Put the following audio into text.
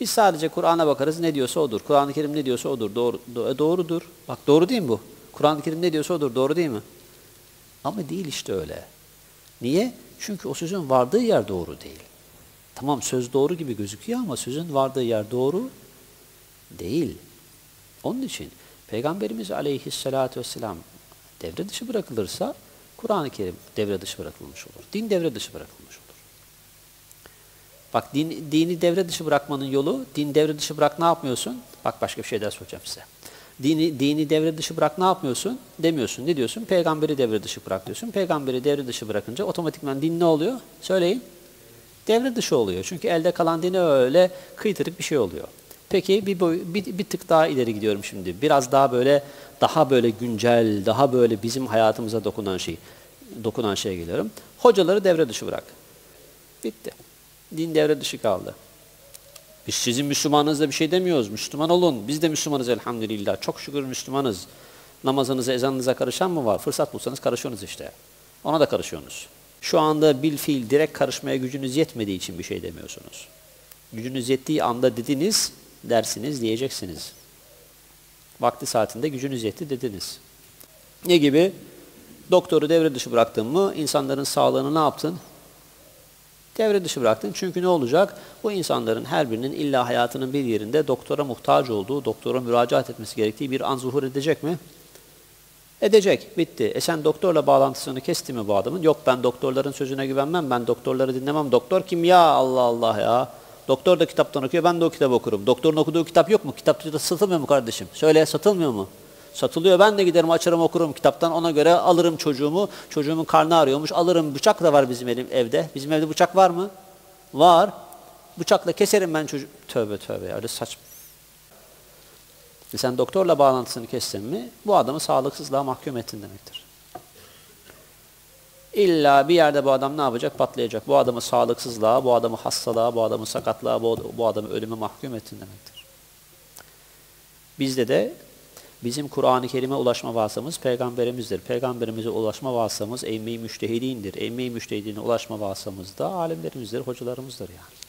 Biz sadece Kur'an'a bakarız ne diyorsa odur. Kur'an-ı Kerim ne diyorsa odur. Doğru, do- e, doğrudur. Bak doğru değil mi bu? Kur'an-ı Kerim ne diyorsa odur. Doğru değil mi? Ama değil işte öyle. Niye? Çünkü o sözün vardığı yer doğru değil. Tamam söz doğru gibi gözüküyor ama sözün vardığı yer doğru değil. Onun için Peygamberimiz aleyhissalatü vesselam devre dışı bırakılırsa Kur'an-ı Kerim devre dışı bırakılmış olur. Din devre dışı bırakılmış olur. Bak din, dini devre dışı bırakmanın yolu, din devre dışı bırak ne yapmıyorsun? Bak başka bir şey daha soracağım size. Dini, dini devre dışı bırak ne yapmıyorsun? Demiyorsun. Ne diyorsun? Peygamberi devre dışı bırak diyorsun. Peygamberi devre dışı bırakınca otomatikman din ne oluyor? Söyleyin. Devre dışı oluyor. Çünkü elde kalan dini öyle kıytırık bir şey oluyor. Peki bir, boy, bir, bir tık daha ileri gidiyorum şimdi. Biraz daha böyle daha böyle güncel, daha böyle bizim hayatımıza dokunan şey, dokunan şeye geliyorum. Hocaları devre dışı bırak. Bitti. Din devre dışı kaldı. Biz sizin Müslümanınızda bir şey demiyoruz. Müslüman olun. Biz de Müslümanız elhamdülillah. Çok şükür Müslümanız. Namazınıza, ezanınıza karışan mı var? Fırsat bulsanız karışıyorsunuz işte. Ona da karışıyorsunuz. Şu anda bil fiil direkt karışmaya gücünüz yetmediği için bir şey demiyorsunuz. Gücünüz yettiği anda dediniz, dersiniz, diyeceksiniz. Vakti saatinde gücünüz yetti dediniz. Ne gibi? Doktoru devre dışı bıraktın mı, insanların sağlığını ne yaptın? Devre dışı bıraktın. Çünkü ne olacak? Bu insanların her birinin illa hayatının bir yerinde doktora muhtaç olduğu, doktora müracaat etmesi gerektiği bir an zuhur edecek mi? Edecek. Bitti. E sen doktorla bağlantısını kesti mi bu adamın? Yok ben doktorların sözüne güvenmem. Ben doktorları dinlemem. Doktor kim ya? Allah Allah ya. Doktor da kitaptan okuyor. Ben de o kitabı okurum. Doktorun okuduğu kitap yok mu? Kitapta satılmıyor mu kardeşim? Söyle satılmıyor mu? Satılıyor. Ben de giderim açarım okurum kitaptan. Ona göre alırım çocuğumu. Çocuğumun karnı ağrıyormuş. Alırım. Bıçak da var bizim evde. Bizim evde bıçak var mı? Var. Bıçakla keserim ben çocuğu. Tövbe tövbe. Öyle saçma. Sen doktorla bağlantısını kessen mi bu adamı sağlıksızlığa mahkum ettin demektir. İlla bir yerde bu adam ne yapacak? Patlayacak. Bu adamı sağlıksızlığa, bu adamı hastalığa, bu adamı sakatlığa, bu, bu adamı ölüme mahkum ettin demektir. Bizde de bizim Kur'an-ı Kerim'e ulaşma vasıtamız peygamberimizdir. Peygamberimize ulaşma vasıtamız emmi müştehidindir. Emmi müştehidine ulaşma vasıtamız da alimlerimizdir, hocalarımızdır yani.